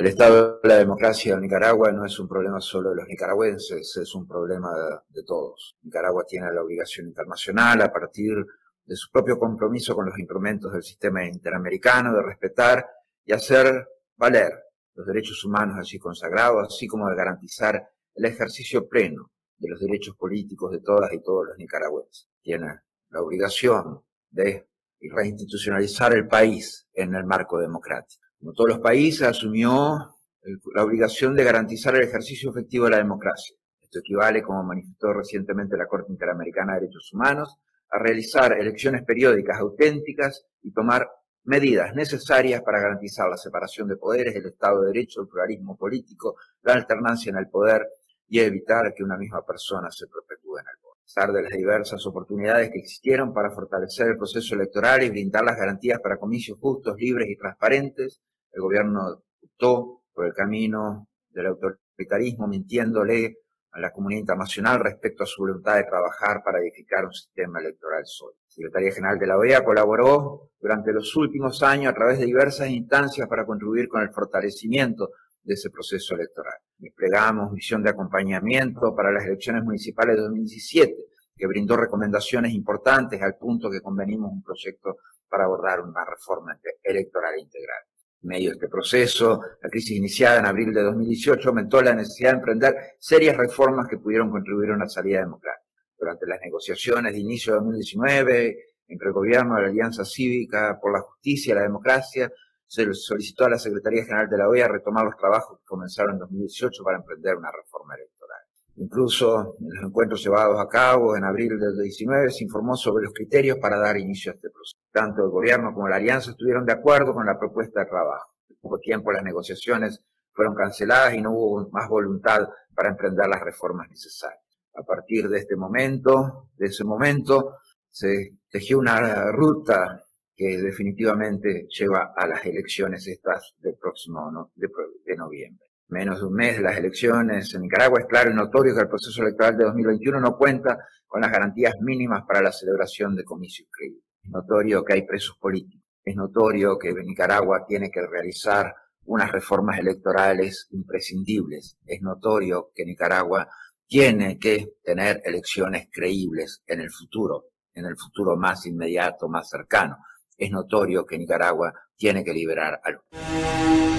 El estado de la democracia en Nicaragua no es un problema solo de los nicaragüenses, es un problema de, todos. Nicaragua tiene la obligación internacional a partir de su propio compromiso con los instrumentos del sistema interamericano de respetar y hacer valer los derechos humanos así consagrados, así como de garantizar el ejercicio pleno de los derechos políticos de todas y todos los nicaragüenses. Tiene la obligación de reinstitucionalizar el país en el marco democrático. Como todos los países, asumió la obligación de garantizar el ejercicio efectivo de la democracia. Esto equivale, como manifestó recientemente la Corte Interamericana de Derechos Humanos, a realizar elecciones periódicas auténticas y tomar medidas necesarias para garantizar la separación de poderes, el Estado de Derecho, el pluralismo político, la alternancia en el poder y evitar que una misma persona se perpetúe en el poder. A pesar de las diversas oportunidades que existieron para fortalecer el proceso electoral y brindar las garantías para comicios justos, libres y transparentes, el gobierno optó por el camino del autoritarismo, mintiéndole a la comunidad internacional respecto a su voluntad de trabajar para edificar un sistema electoral sólido. La Secretaría General de la OEA colaboró durante los últimos años a través de diversas instancias para contribuir con el fortalecimiento de ese proceso electoral. Desplegamos misión de acompañamiento para las elecciones municipales de 2017, que brindó recomendaciones importantes al punto que convenimos un proyecto para abordar una reforma electoral integral. Medio de este proceso, la crisis iniciada en abril de 2018 aumentó la necesidad de emprender serias reformas que pudieron contribuir a una salida democrática. Durante las negociaciones de inicio de 2019 entre el gobierno de la Alianza Cívica por la Justicia y la Democracia, se solicitó a la Secretaría General de la OEA retomar los trabajos que comenzaron en 2018 para emprender una reforma. Incluso en los encuentros llevados a cabo en abril del 2019 se informó sobre los criterios para dar inicio a este proceso. Tanto el gobierno como la alianza estuvieron de acuerdo con la propuesta de trabajo. En poco tiempo las negociaciones fueron canceladas y no hubo más voluntad para emprender las reformas necesarias. A partir de este momento, de ese momento, se tejió una ruta que definitivamente lleva a las elecciones estas del próximo de noviembre menos de un mes de las elecciones en Nicaragua, es claro y notorio que el proceso electoral de 2021 no cuenta con las garantías mínimas para la celebración de comicios creíbles. Es notorio que hay presos políticos. Es notorio que Nicaragua tiene que realizar unas reformas electorales imprescindibles. Es notorio que Nicaragua tiene que tener elecciones creíbles en el futuro, en el futuro más inmediato, más cercano. Es notorio que Nicaragua tiene que liberar a los